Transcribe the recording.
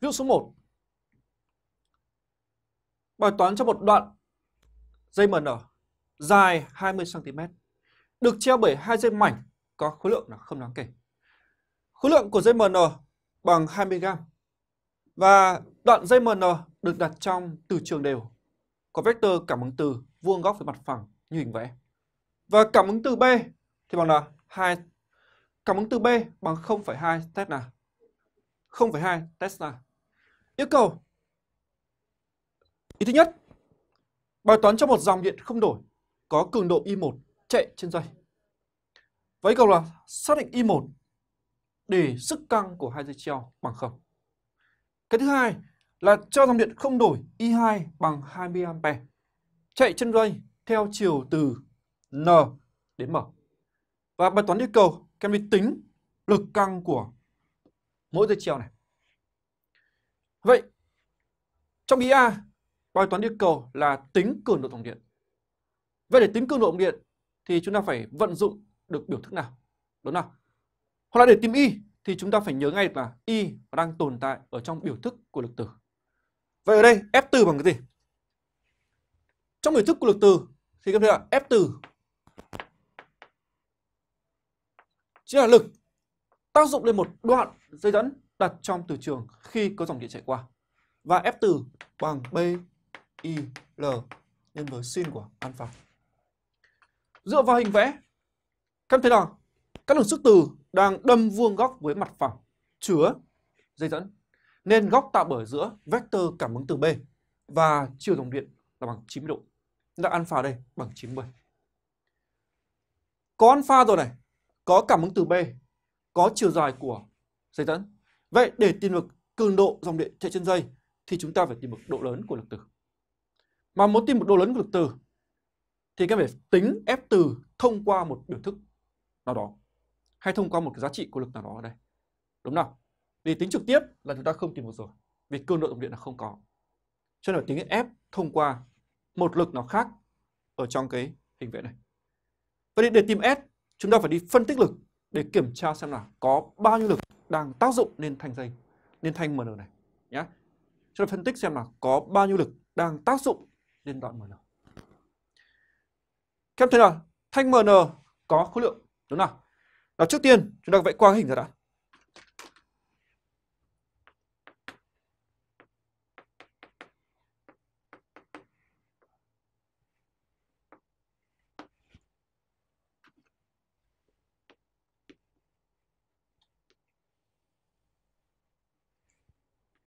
Ví dụ số 1. Bài toán cho một đoạn dây MN dài 20 cm được treo bởi hai dây mảnh có khối lượng là không đáng kể. Khối lượng của dây MN bằng 20 g và đoạn dây MN được đặt trong từ trường đều có vector cảm ứng từ vuông góc với mặt phẳng như hình vẽ. Và cảm ứng từ B thì bằng là 2 cảm ứng từ B bằng 0,2 Tesla. 0,2 Tesla. Yêu cầu Ý thứ nhất, bài toán cho một dòng điện không đổi có cường độ I1 chạy trên dây. Với yêu cầu là xác định I1 để sức căng của hai dây treo bằng 0. Cái thứ hai là cho dòng điện không đổi I2 bằng 20 A chạy trên dây theo chiều từ N đến M. Và bài toán yêu cầu các em đi tính lực căng của mỗi dây treo này. Vậy, trong ý A bài toán yêu cầu là tính cường độ dòng điện. Vậy để tính cường độ dòng điện thì chúng ta phải vận dụng được biểu thức nào? Đúng nào? Hoặc là để tìm Y thì chúng ta phải nhớ ngay là Y đang tồn tại ở trong biểu thức của lực từ Vậy ở đây, F từ bằng cái gì? Trong biểu thức của lực từ thì các bạn thấy là F từ chính là lực tác dụng lên một đoạn dây dẫn đặt trong từ trường khi có dòng điện chạy qua. Và F từ bằng B I L nhân với sin của alpha. Dựa vào hình vẽ, các em thấy rằng các đường sức từ đang đâm vuông góc với mặt phẳng chứa dây dẫn nên góc tạo bởi giữa vector cảm ứng từ B và chiều dòng điện là bằng 90 độ. Là alpha đây bằng 90. Có alpha rồi này, có cảm ứng từ B, có chiều dài của dây dẫn. Vậy để tìm được cường độ dòng điện chạy trên dây thì chúng ta phải tìm được độ lớn của lực từ Mà muốn tìm một độ lớn của lực từ thì các phải tính F từ thông qua một biểu thức nào đó hay thông qua một cái giá trị của lực nào đó ở đây. Đúng nào? Vì tính trực tiếp là chúng ta không tìm được rồi. Vì cường độ dòng điện là không có. Cho nên phải tính F thông qua một lực nào khác ở trong cái hình vẽ này. Vậy để tìm S, chúng ta phải đi phân tích lực để kiểm tra xem là có bao nhiêu lực đang tác dụng lên thanh dây, lên thanh MN này nhé. Chúng ta phân tích xem là có bao nhiêu lực đang tác dụng lên đoạn MN. Các em thấy là thanh MN có khối lượng đúng nào? Nào trước tiên chúng ta vẽ qua hình ra đã.